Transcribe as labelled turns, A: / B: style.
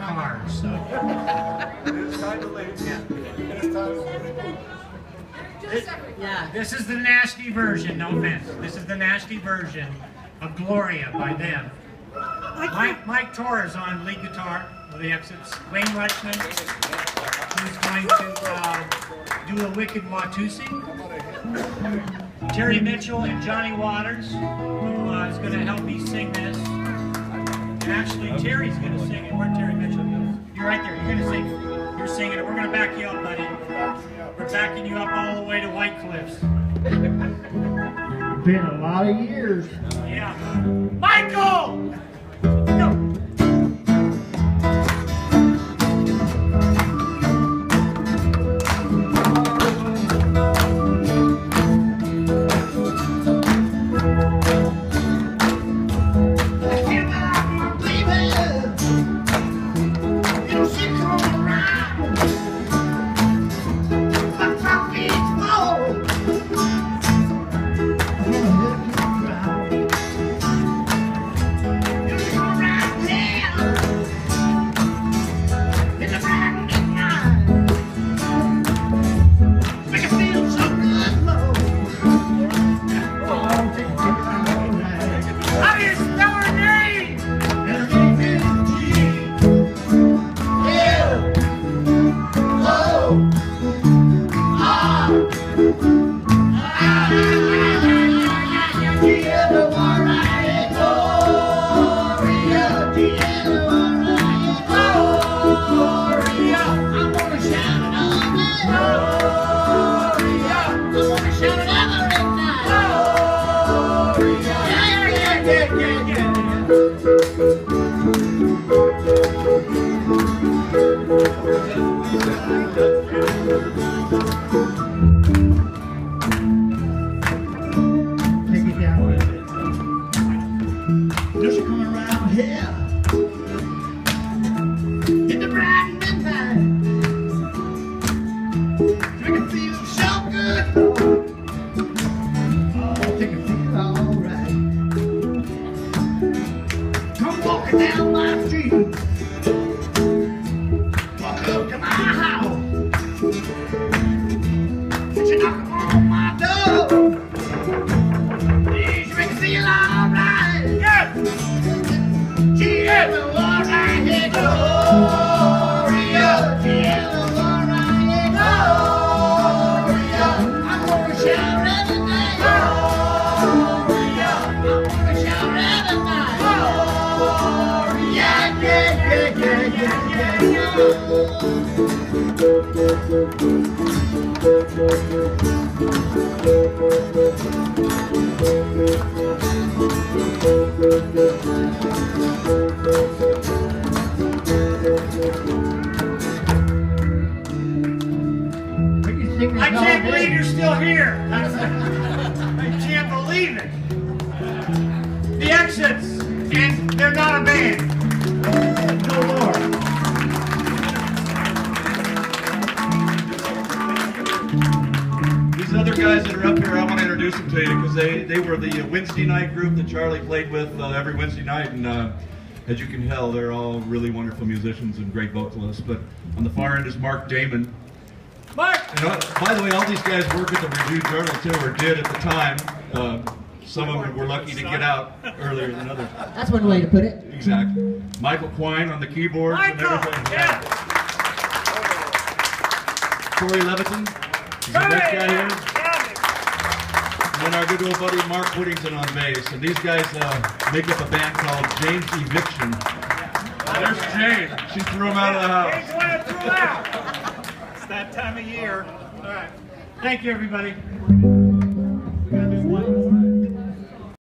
A: cars. So.
B: It's time to leave. It's time to leave.
A: This, yeah. This is the nasty version, no offense. This is the nasty version of Gloria by them. Mike, Mike Torres on lead guitar with the exits. Wayne Rutschman, who's going to uh, do a Wicked Watusi. Terry Mitchell and Johnny Waters, who uh, is going to help me sing this. Actually, Terry's going to sing it. Where Terry Mitchell? You're right there. You're going to sing. You're singing it. We're going to back you up, buddy. We're backing you up all the way to White Cliffs.
C: Been a lot of years.
A: Yeah.
C: Take it down a little bit. Just coming around here. I
A: can't believe you're still here. I can't believe it. The exits, and they're not a band.
B: These other guys that are up here, I want to introduce them to you because they, they were the Wednesday night group that Charlie played with uh, every Wednesday night. And uh, as you can tell, they're all really wonderful musicians and great vocalists. But on the far end is Mark Damon.
A: Mark!
B: And, uh, by the way, all these guys work at the Review Journal too, or did at the time. Some of them were lucky to get out earlier than others.
C: That's one way to put it.
B: Exactly. Michael Quine on the keyboards and
A: Michael!
B: everything.
A: Yeah!
B: Corey Leviton. He's a great guy here. And then our good old buddy Mark Whittington on bass. And these guys uh, make up a band called Jane's Eviction. There's Jane. She threw him out of the house.
A: Here's one that threw out. It's that time of year. All right. Thank you, everybody.